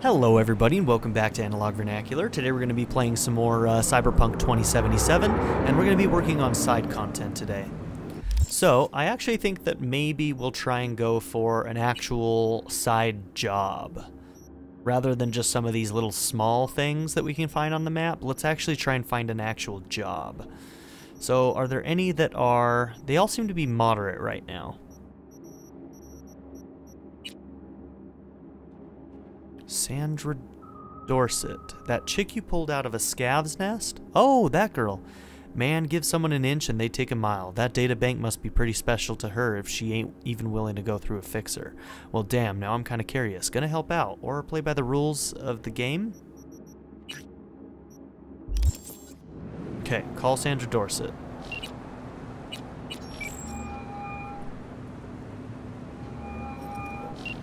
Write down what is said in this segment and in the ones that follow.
Hello everybody and welcome back to Analog Vernacular. Today we're going to be playing some more uh, Cyberpunk 2077 and we're going to be working on side content today. So, I actually think that maybe we'll try and go for an actual side job. Rather than just some of these little small things that we can find on the map, let's actually try and find an actual job. So, are there any that are... They all seem to be moderate right now. Sandra Dorset. That chick you pulled out of a scav's nest? Oh, that girl. Man, give someone an inch and they take a mile. That data bank must be pretty special to her if she ain't even willing to go through a fixer. Well, damn, now I'm kind of curious. Gonna help out, or play by the rules of the game? Okay, call Sandra Dorset.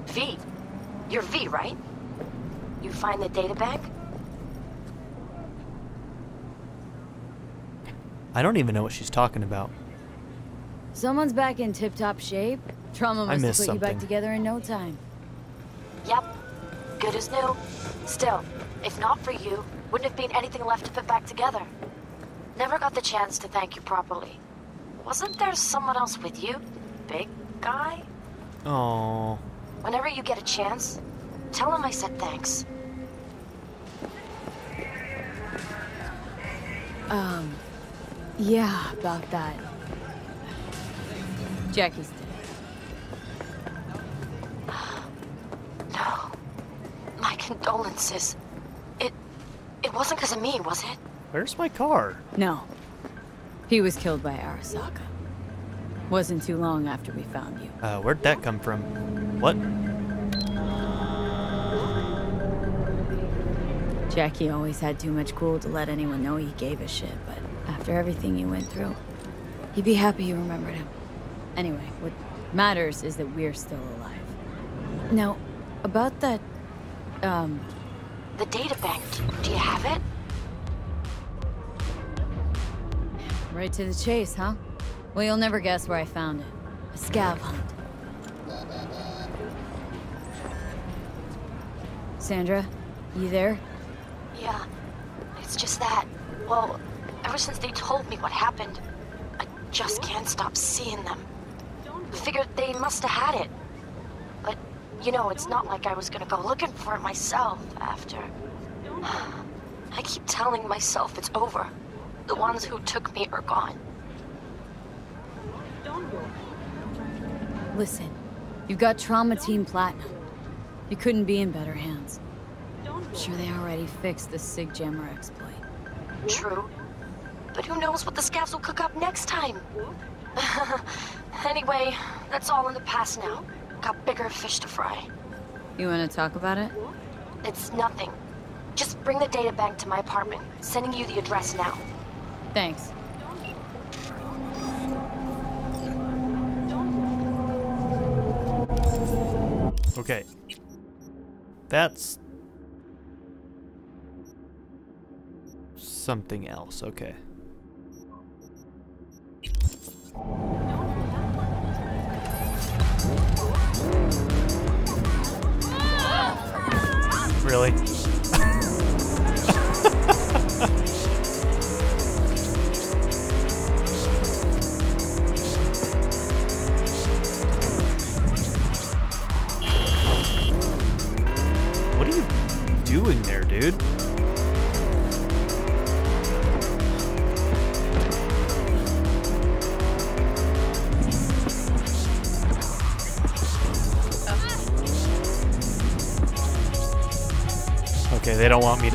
V. You're V, right? You find the data bank? I don't even know what she's talking about. Someone's back in tip-top shape. Trauma must have missed put you back together in no time. Yep. Good as new. Still, if not for you, wouldn't have been anything left to put back together. Never got the chance to thank you properly. Wasn't there someone else with you? Big guy? Oh, Whenever you get a chance, tell him I said thanks. Um, yeah, about that. Jackie's dead. No. My condolences. It... it wasn't because of me, was it? where's my car? No. He was killed by Arasaka. Wasn't too long after we found you. Uh, where'd that come from? What? Jackie always had too much cool to let anyone know he gave a shit, but after everything you went through, he'd be happy you remembered him. Anyway, what matters is that we're still alive. Now, about that, um, The data bank. Do you have it? right to the chase, huh? Well, you'll never guess where I found it. A scav hunt. Sandra, you there? Yeah. It's just that. Well, ever since they told me what happened, I just can't stop seeing them. I Figured they must have had it. But, you know, it's not like I was gonna go looking for it myself after. I keep telling myself it's over. The ones who took me are gone. Listen, you've got Trauma Team Platinum. You couldn't be in better hands. I'm sure they already fixed the Sig Jammer exploit. True. But who knows what the scavs will cook up next time? anyway, that's all in the past now. Got bigger fish to fry. You want to talk about it? It's nothing. Just bring the data bank to my apartment. Sending you the address now. Thanks. Okay. That's something else. Okay. Really?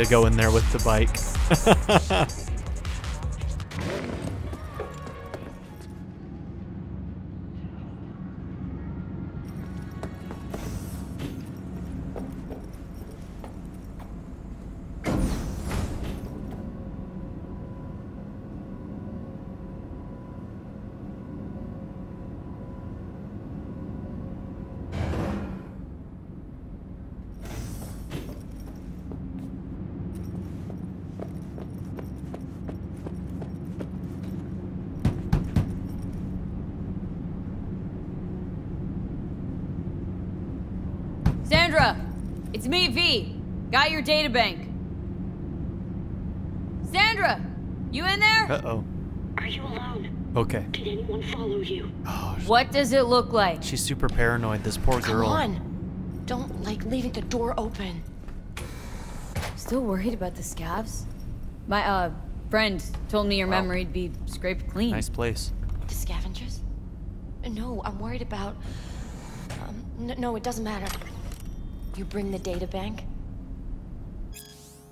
To go in there with the bike. you? What does it look like? she's super paranoid, this poor Come girl. on. Don't like leaving the door open. Still worried about the scavs? My, uh, friend told me your Wow. memory'd be scraped clean. Nice place. The scavengers? No, I'm worried about. Um, no, it doesn't matter. You bring the data bank?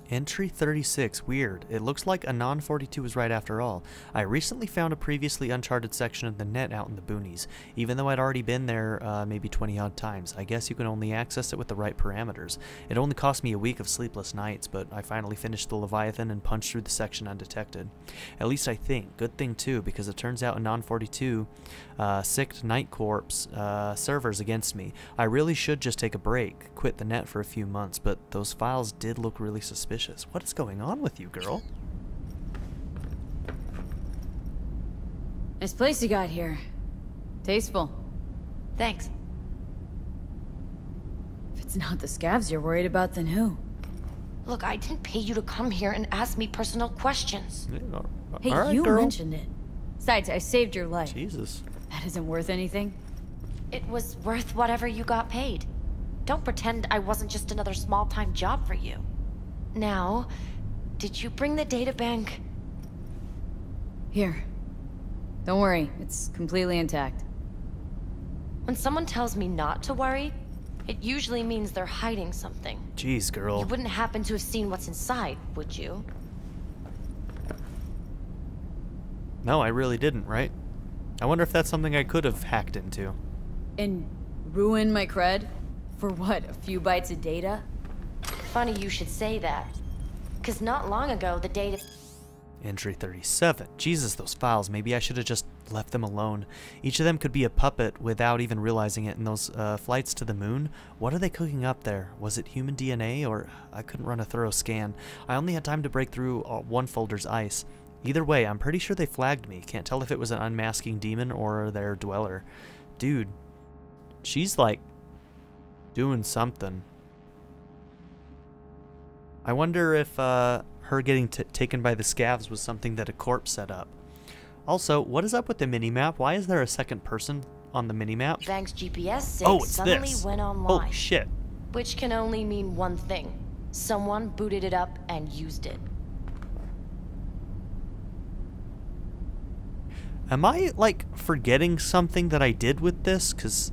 Entry 36, weird. It looks like Anon 42 was right after all. I recently found a previously uncharted section of the net out in the boonies. Even though I'd already been there uh, maybe 20 odd times, I guess you can only access it with the right parameters. It only cost me a week of sleepless nights, but I finally finished the Leviathan and punched through the section undetected. At least I think. Good thing too, because it turns out Anon 42 uh, sicked Night Corps uh, servers against me. I really should just take a break, quit the net for a few months, but those files did look really suspicious. What is going on with you, girl? Nice place you got here. Tasteful. Thanks. If it's not the scavs you're worried about, then who? Look, I didn't pay you to come here and ask me personal questions. Hey, All right, you girl. mentioned it. Besides, I saved your life. Jesus. That isn't worth anything. It was worth whatever you got paid. Don't pretend I wasn't just another small time job for you. Now, did you bring the data bank? Here. Don't worry, it's completely intact. When someone tells me not to worry, it usually means they're hiding something. Jeez, girl. You wouldn't happen to have seen what's inside, would you? No, I really didn't, right? I wonder if that's something I could have hacked into. And ruin my cred? For what, a few bytes of data? Funny you should say that. Because not long ago, the data. Entry 37. Jesus, those files. Maybe I should have just left them alone. Each of them could be a puppet without even realizing it. And those uh, flights to the moon, what are they cooking up there? Was it human DNA or I couldn't run a thorough scan? I only had time to break through uh, one folder's ice. Either way, I'm pretty sure they flagged me. Can't tell if it was an unmasking daemon or their dweller. Dude, she's like doing something. I wonder if uh, her getting t taken by the scavs was something that a corpse set up. Also, what is up with the minimap? Why is there a second person on the minimap? Bank's GPS sync Oh, it's suddenly this. went online. Oh, shit. Which can only mean one thing. Someone booted it up and used it. Am I, like, forgetting something that I did with this? Because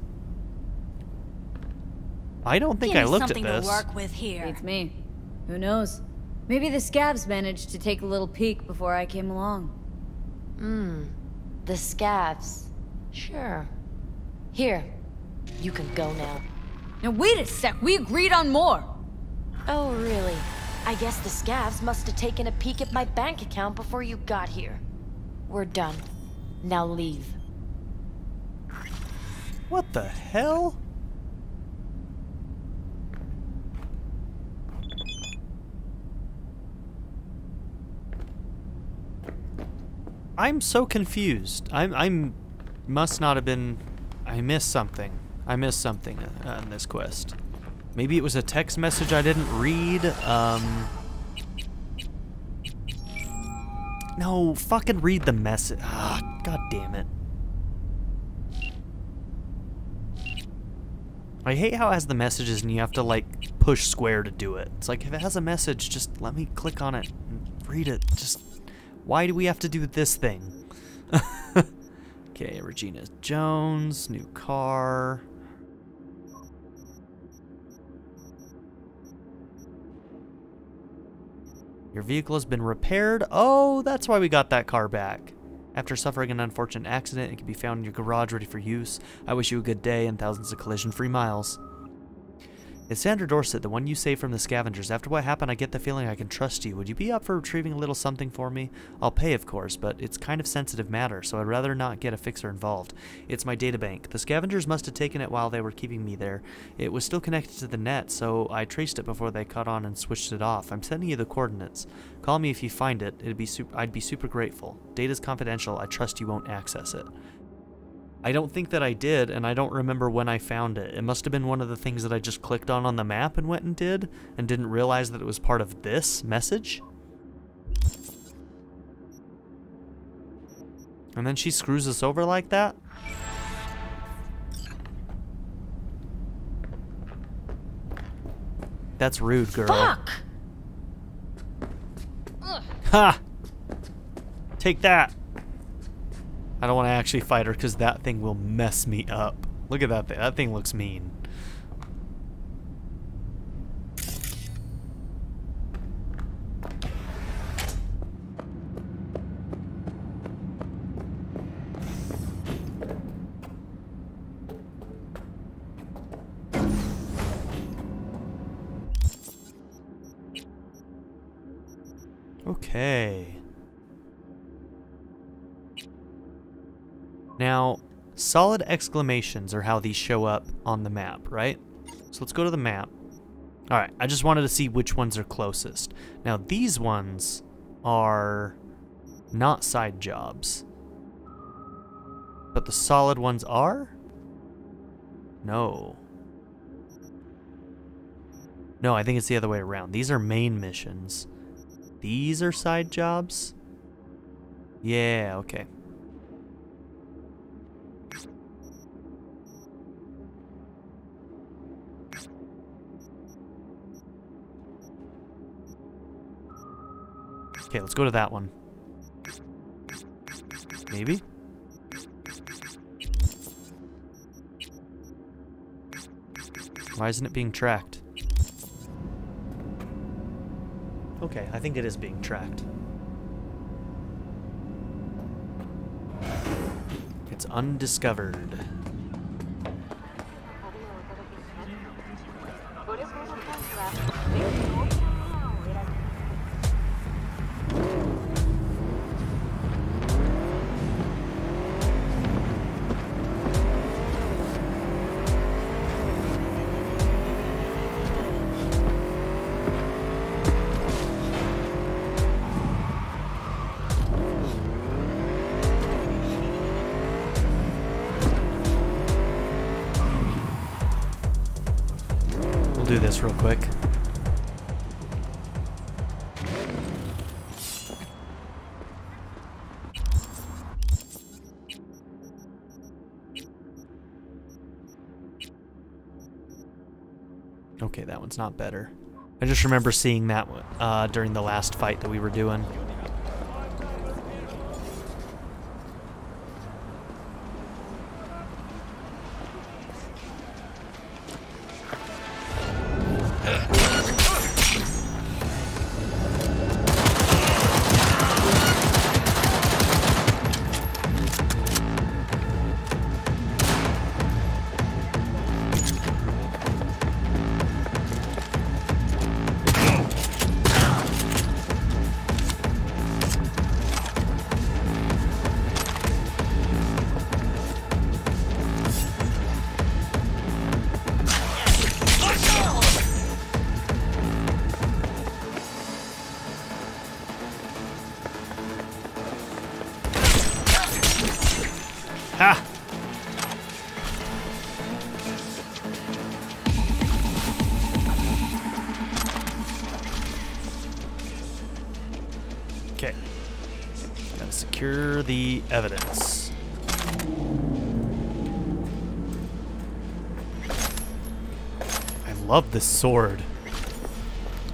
I don't think I looked at this. something this. to work with here. It's me. Who knows? Maybe the scavs managed to take a little peek before I came along. Hmm. The scavs. Sure. Here. You can go now. Now wait a sec, we agreed on more! Oh, really? I guess the scavs must have taken a peek at my bank account before you got here. We're done. Now leave. What the hell? I'm so confused. I'm I'm must not have been I missed something. I missed something on this quest. Maybe it was a text message I didn't read. Um No, fucking read the message. Ah, god damn it. I hate how it has the messages and you have to like push square to do it. It's like if it has a message, just let me click on it and read it. Just why do we have to do this thing? okay, Regina Jones, new car. Your vehicle has been repaired. Oh, that's why we got that car back. After suffering an unfortunate accident, it can be found in your garage ready for use. I wish you a good day and thousands of collision-free miles. It's Sandra Dorset, the one you saved from the scavengers. After what happened, I get the feeling I can trust you. Would you be up for retrieving a little something for me? I'll pay, of course, but it's kind of sensitive matter, so I'd rather not get a fixer involved. It's my databank. The scavengers must have taken it while they were keeping me there. It was still connected to the net, so I traced it before they cut on and switched it off. I'm sending you the coordinates. Call me if you find it. It'd be I'd be super grateful. Data's confidential. I trust you won't access it. I don't think that I did, and I don't remember when I found it. It must have been one of the things that I just clicked on on the map and went and did, and didn't realize that it was part of this message. And then she screws us over like that? That's rude, girl. Fuck! Ha! Take that! I don't want to actually fight her because that thing will mess me up. Look at that thing. That thing looks mean. Okay. Now, solid exclamations are how these show up on the map, right? So let's go to the map. All right, I just wanted to see which ones are closest. Now, these ones are not side jobs. But the solid ones are? No. No, I think it's the other way around. These are main missions. These are side jobs? Yeah, okay. Okay, let's go to that one. Maybe? Why isn't it being tracked? Okay, I think it is being tracked. It's undiscovered. Not better. I just remember seeing that uh, during the last fight that we were doing. Evidence. I love this sword.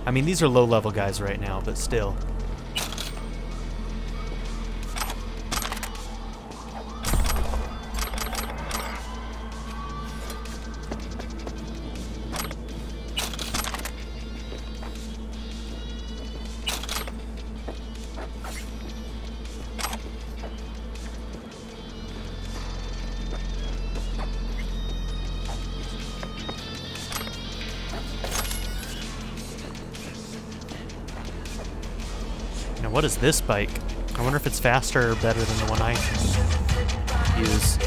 I mean, these are low level guys right now, but still. What is this bike? I wonder if it's faster or better than the one I use.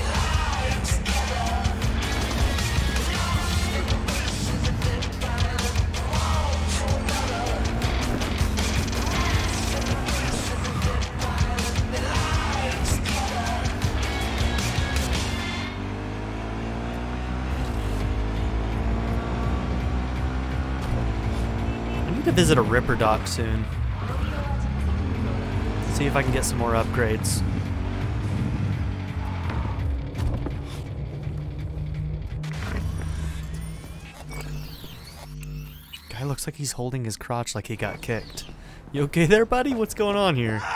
I need to visit a ripperdoc soon. See if I can get some more upgrades. Guy looks like he's holding his crotch like he got kicked. You okay there, buddy? What's going on here?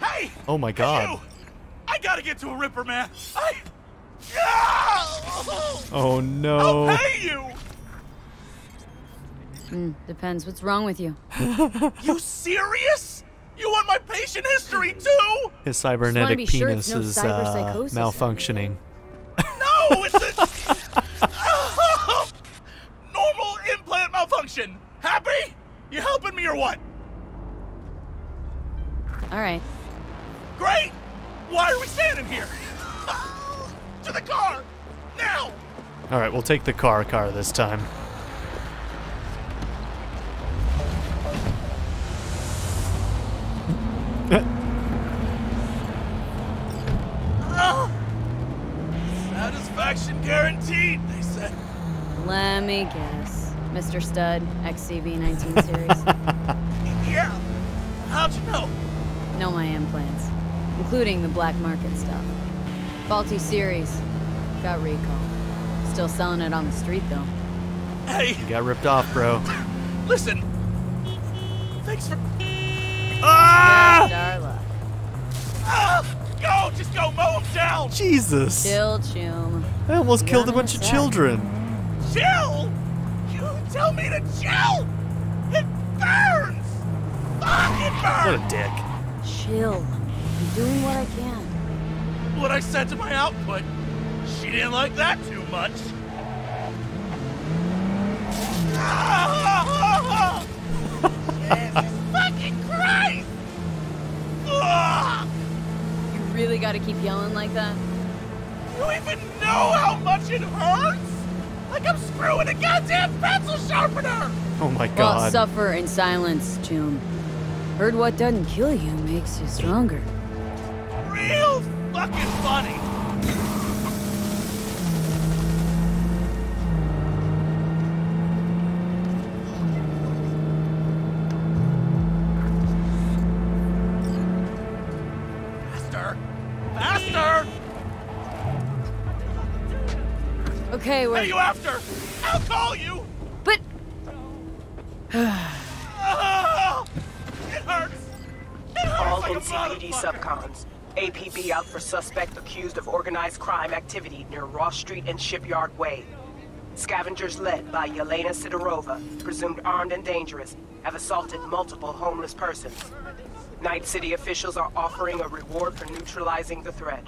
Hey! Oh my god. you! I gotta get to a Ripper, man. I. Oh no. I'll pay you. Hmm, depends. What's wrong with you? You serious? You want my patient history too? His cybernetic be sure penis no is uh, malfunctioning. No, it's a normal implant malfunction. Happy? You helping me or what? All right. Great. Why are we standing here? to the car now. All right, we'll take the car car this time. Let me guess. Mr. Stud, XCV19 series. Yeah. How'd you know? know my implants, including the black market stuff. Faulty series. Got recall. Still selling it on the street though. Hey, You got ripped off, bro. listen. Thanks for. Ah! Darla. ah! Go, just go mow him down. Jesus. Chill, chum. I almost You killed a bunch of that. children. Chill. You tell me to chill. It burns. Fuck, it What a dick. Chill. I'm doing what I can. What I said to my output. She didn't like that too much. Jesus fucking Christ! You really gotta keep yelling like that? You even know how much it hurts? Like I'm screwing a goddamn pencil sharpener! Oh my Well, god. suffer in silence, Chum. Heard what doesn't kill you makes you stronger. Real fucking funny! Okay, we're. you after? I'll call you! But Ah! It hurts! It hurts All like a NCPD subcons. APB out for suspect accused of organized crime activity near Ross Street and Shipyard Way. Scavengers led by Yelena Sidorova, presumed armed and dangerous, have assaulted multiple homeless persons. Night City officials are offering a reward for neutralizing the threat.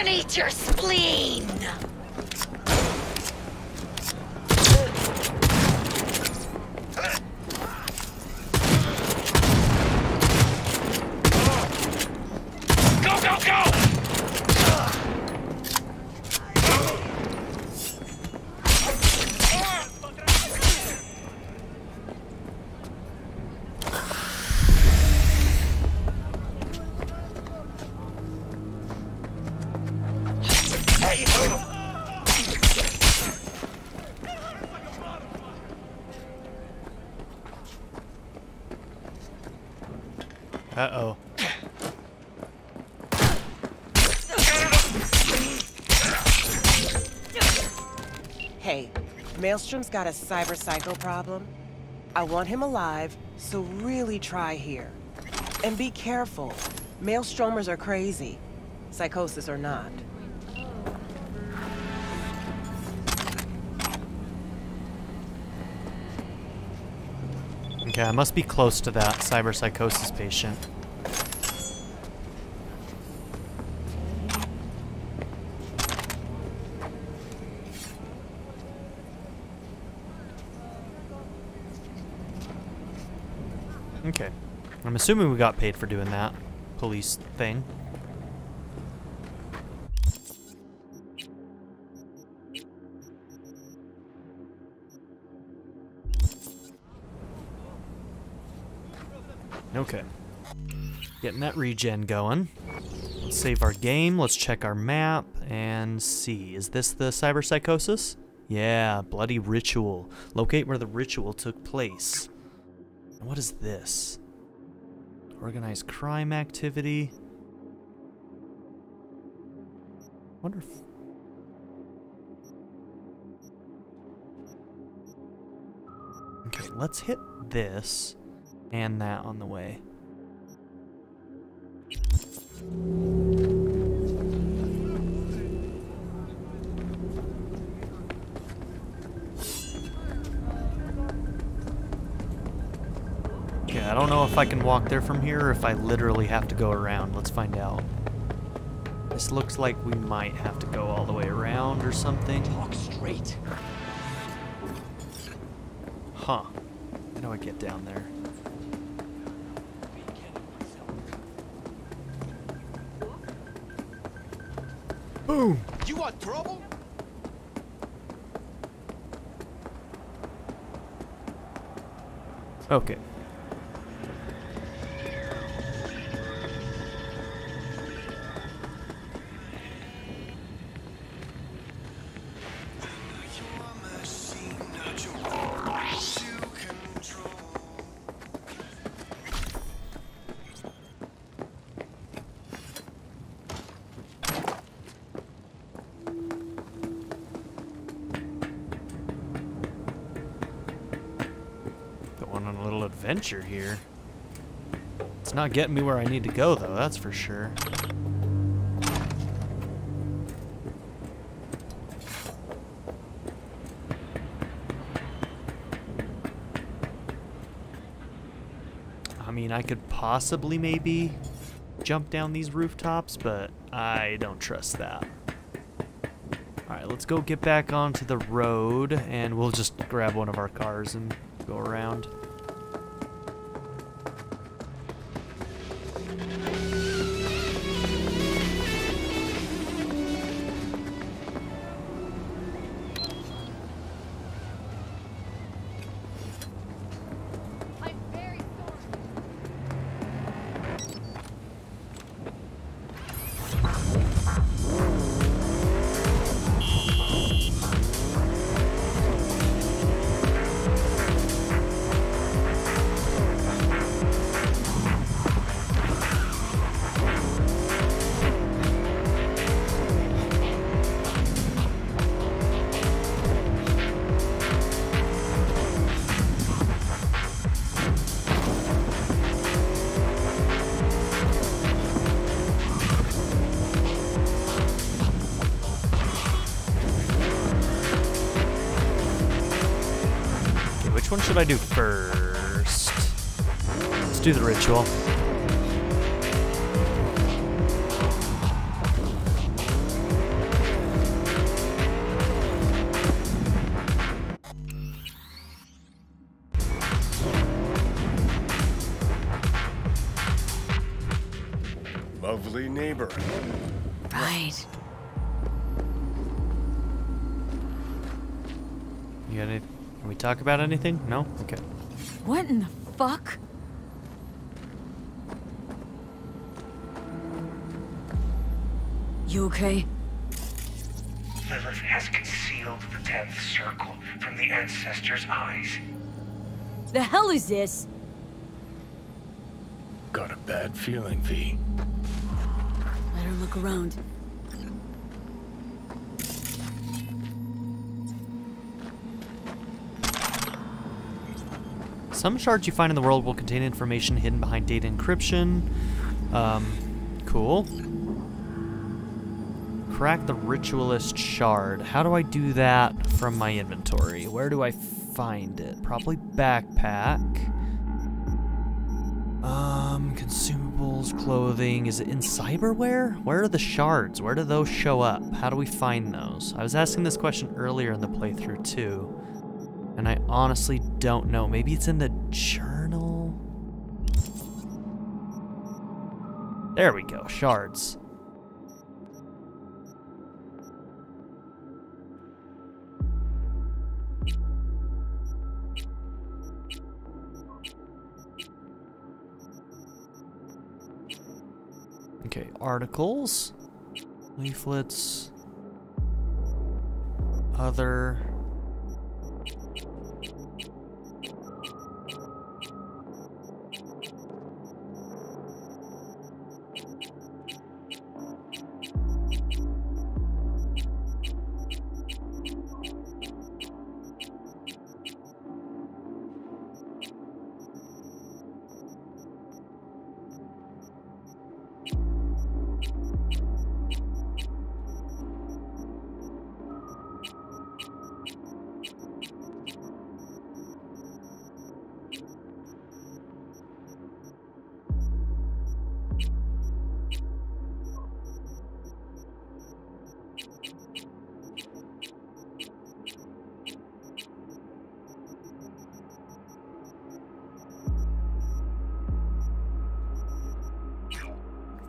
Gonna eat your spleen! Uh oh. Hey, Maelstrom's got a cyber psycho problem. I want him alive, so really try here. And be careful. Maelstromers are crazy. Psychosis or not. Okay, I must be close to that cyberpsychosis patient. Okay. I'm assuming we got paid for doing that police thing. Okay. Getting that regen going. Let's save our game. Let's check our map and see. Is this the cyberpsychosis? Yeah, bloody ritual. Locate where the ritual took place. What is this? Organized crime activity. Wonder if Okay, let's hit this and that on the way. Okay, I don't know if I can walk there from here or if I literally have to go around. Let's find out. This looks like we might have to go all the way around or something. Walk straight. Huh. How do I get down there? Boom! You want trouble? Okay. Adventure here. It's not getting me where I need to go, though, that's for sure. I mean, I could possibly maybe jump down these rooftops, but I don't trust that. Alright, let's go get back onto the road, and we'll just grab one of our cars and go around. Which one should I do first? Let's do the ritual. Talk about anything? No? Okay. What in the fuck? You okay? Lilith has concealed the tenth circle from the ancestors' eyes. The hell is this? Got a bad feeling, V. Let her look around. Some shards you find in the world will contain information hidden behind data encryption. Um, cool. Crack the ritualist shard. How do I do that from my inventory? Where do I find it? Probably backpack. Um, consumables, clothing. Is it in cyberware? Where are the shards? Where do those show up? How do we find those? I was asking this question earlier in the playthrough too. And I honestly don't know. Maybe it's in the journal? There we go, shards. Okay, articles, leaflets, other.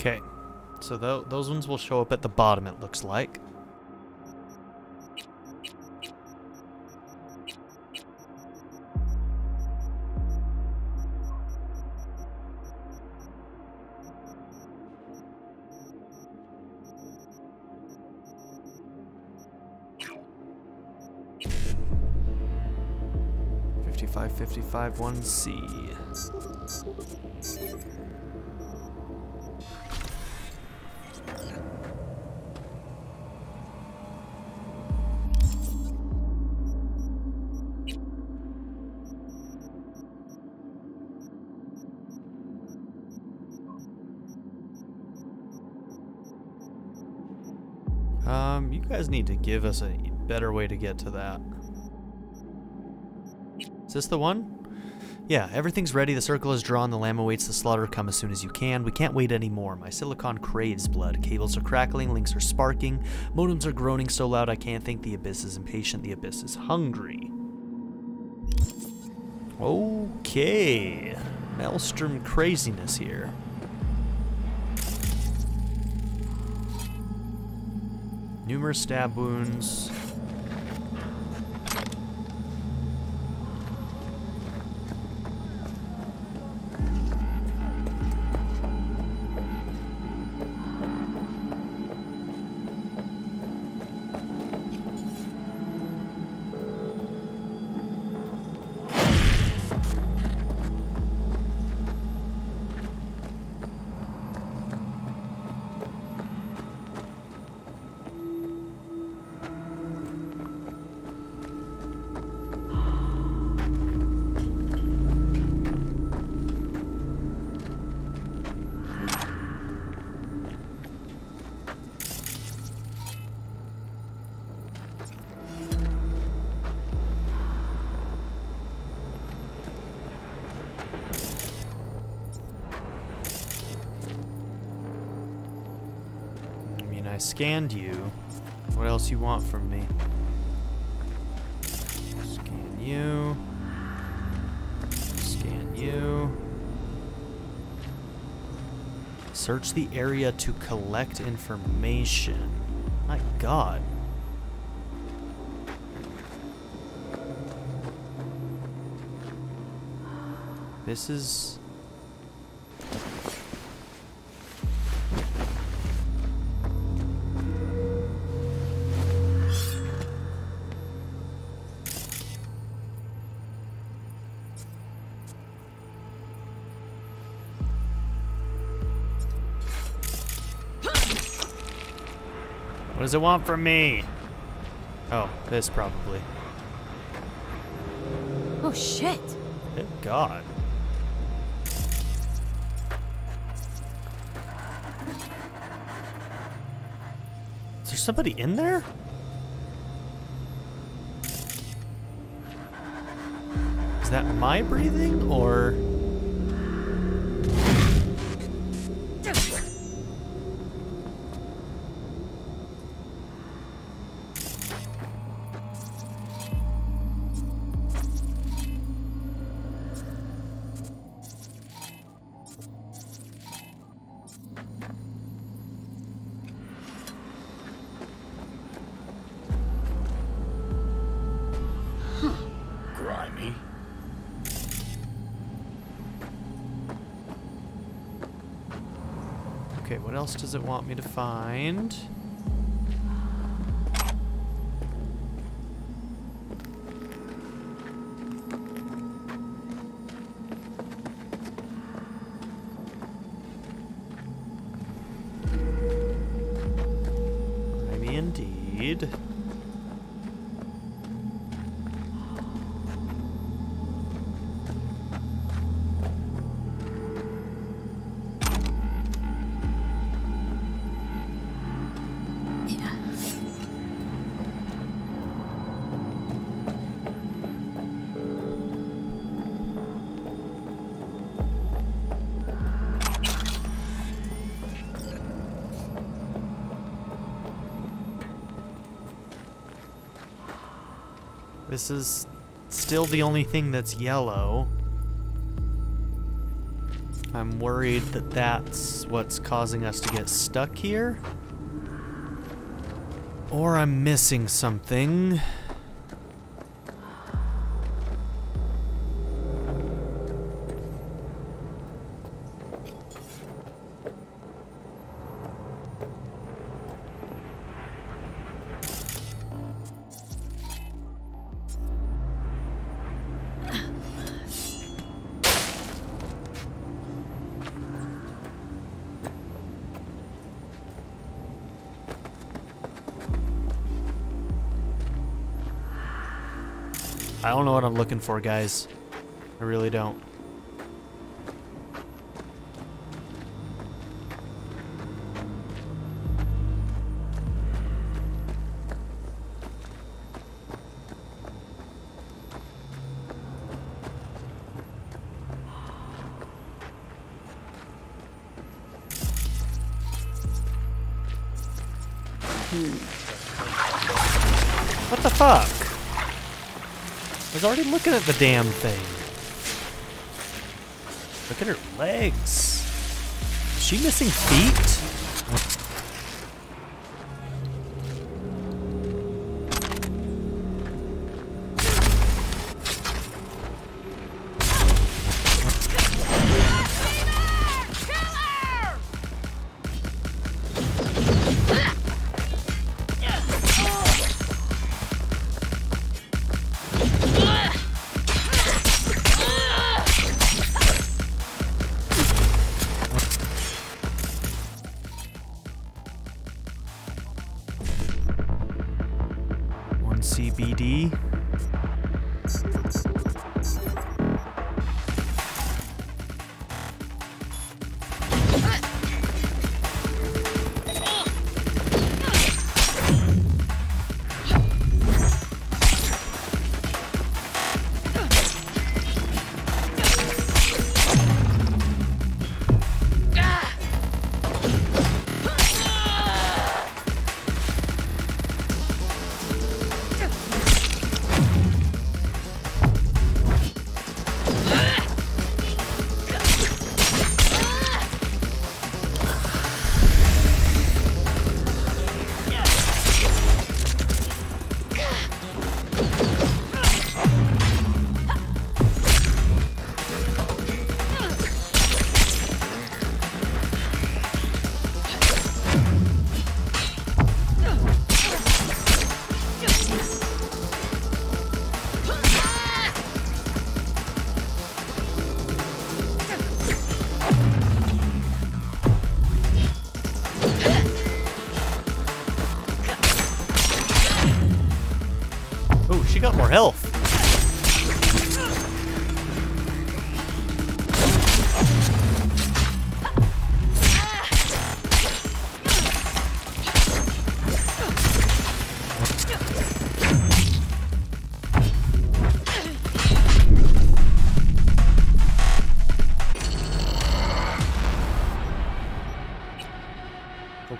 Okay, so tho those ones will show up at the bottom, it looks like. Fifty-five, fifty-five, one C. need to give us a better way to get to that. Is this the one? Yeah, everything's ready. The circle is drawn. The lamb awaits the slaughter. Come as soon as you can. We can't wait anymore. My silicon craves blood. Cables are crackling. Links are sparking. Modems are groaning so loud I can't think. The abyss is impatient. The abyss is hungry. Okay. Maelstrom craziness here. Numerous stab wounds. Scanned you. What else you want from me? Scan you. Scan you. Search the area to collect information. My god. This is... What does it want from me? Oh, this probably. Oh shit! Good God. Is there somebody in there? Is that my breathing or? Else does it want me to find? This is still the only thing that's yellow. I'm worried that that's what's causing us to get stuck here. Or I'm missing something. I don't know what I'm looking for, guys. I really don't. Looking at the damn thing. Look at her legs. Is she missing feet?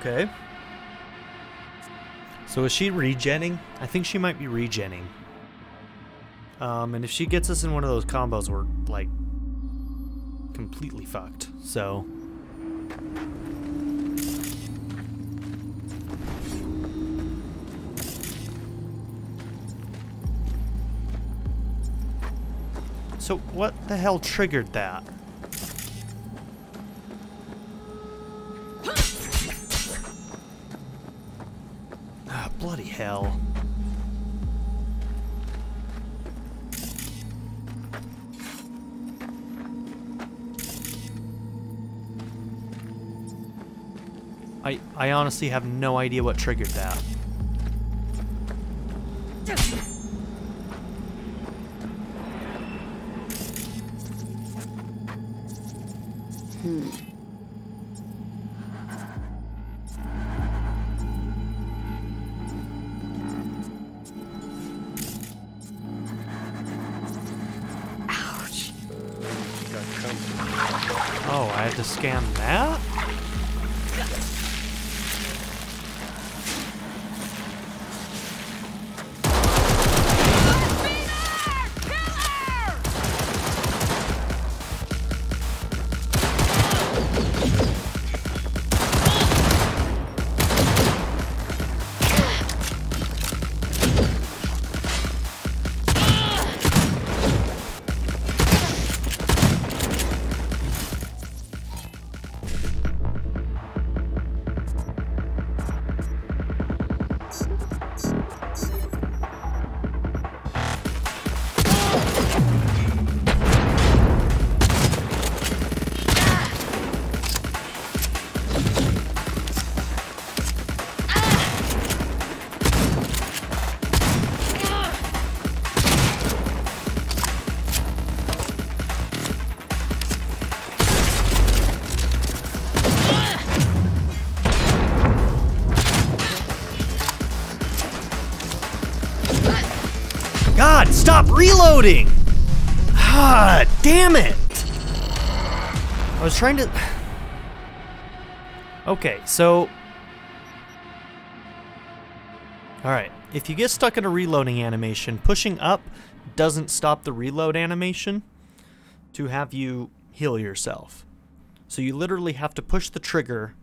Okay. So is she regenning? I think she might be regenning. Um, and if she gets us in one of those combos, we're like completely fucked. So. So what the hell triggered that? Ah, bloody hell. I, I honestly have no idea what triggered that. Reloading! Ah, damn it! I was trying to. Okay, so. Alright, if you get stuck in a reloading animation, pushing up doesn't stop the reload animation to have you heal yourself. So you literally have to push the trigger,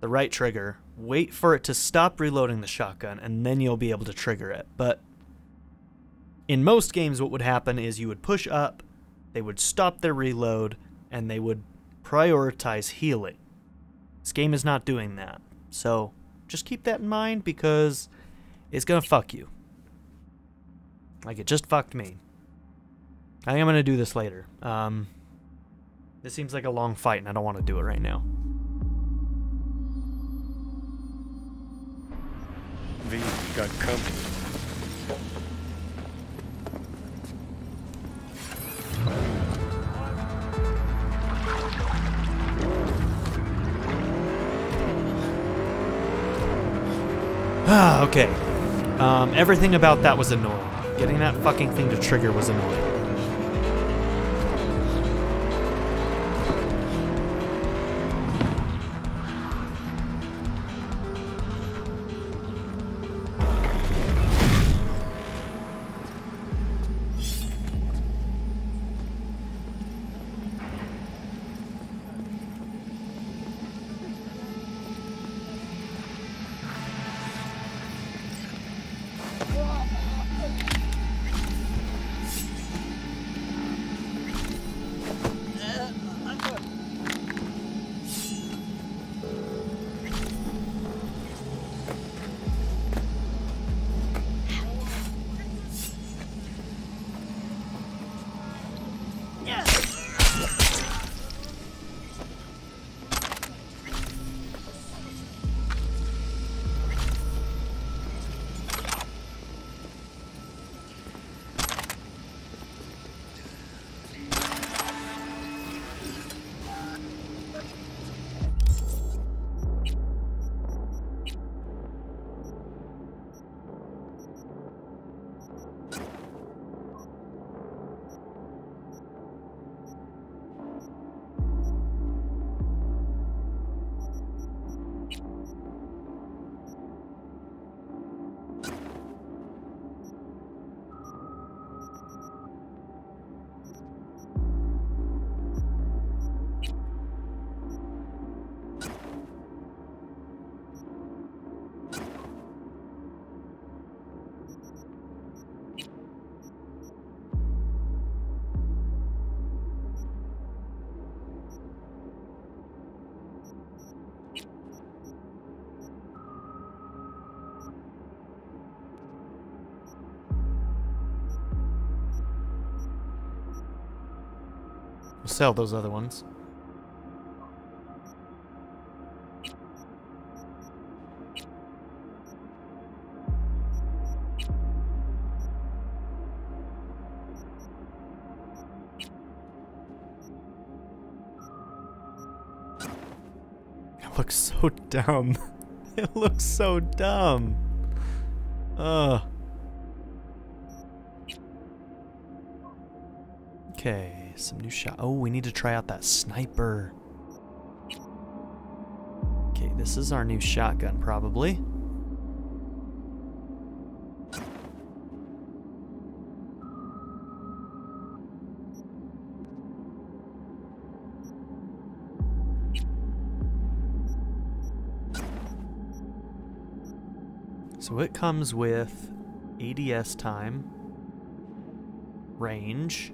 the right trigger, wait for it to stop reloading the shotgun, and then you'll be able to trigger it. But in most games, what would happen is you would push up, they would stop their reload, and they would prioritize healing. This game is not doing that. So just keep that in mind because it's going to fuck you. Like it just fucked me. I think I'm going to do this later. Um, this seems like a long fight, and I don't want to do it right now. V, got company. Ah, okay. Um, everything about that was annoying. Getting that fucking thing to trigger was annoying. We'll sell those other ones. It looks so dumb. it looks so dumb. Ugh. Okay, some new shot. Oh, we need to try out that sniper. Okay, this is our new shotgun, probably. So it comes with ADS time, range,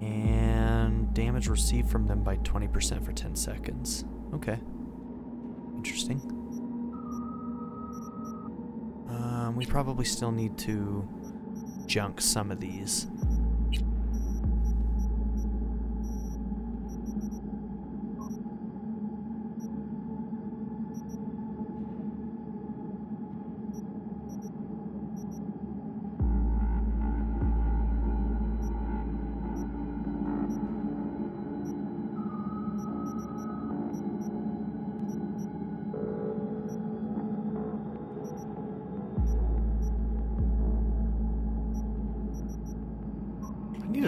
and damage received from them by 20% for 10 seconds. Okay. Interesting. Um, we probably still need to junk some of these.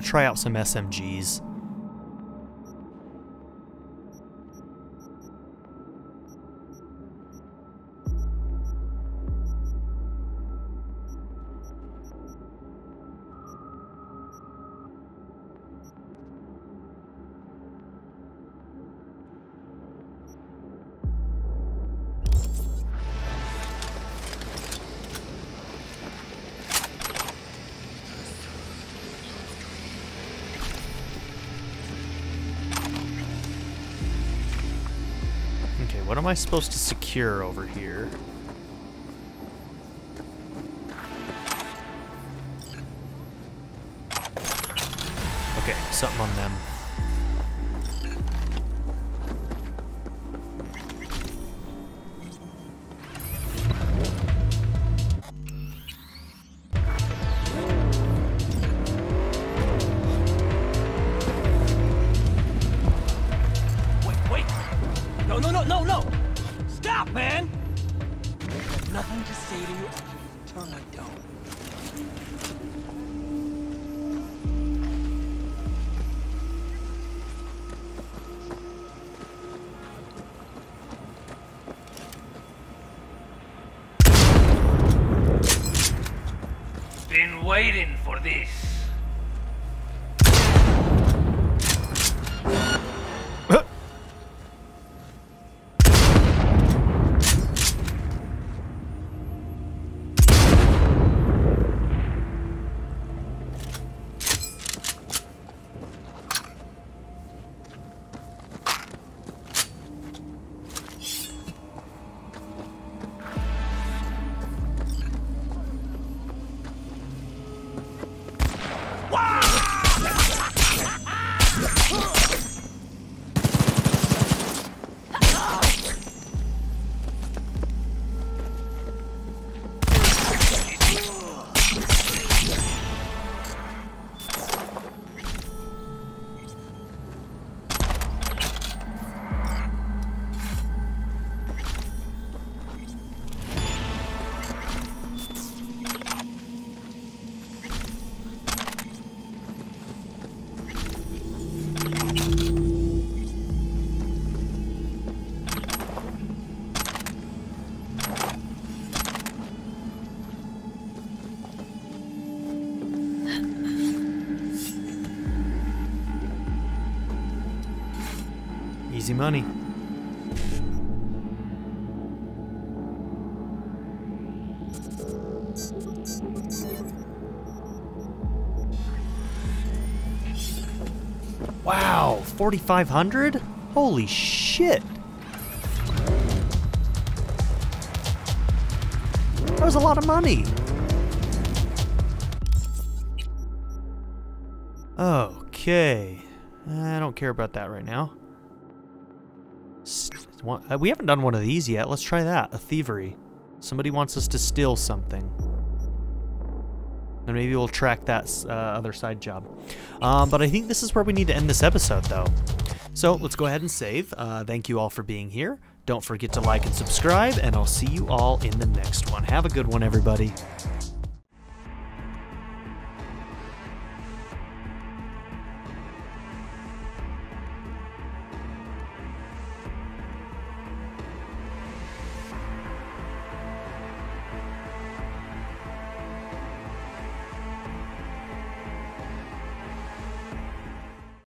Try out some SMGs. I supposed to secure over here? Okay, something on them. To say to you until I don't. Been waiting for this. Easy money. Wow, 4,500? Holy shit! That was a lot of money! Okay. I don't care about that right now. Uh, We haven't done one of these yet. Let's try that. A thievery. Somebody wants us to steal something. And maybe we'll track that uh, other side job. Um, but I think this is where we need to end this episode, though. So let's go ahead and save. Uh, thank you all for being here. Don't forget to like and subscribe, and I'll see you all in the next one. Have a good one, everybody.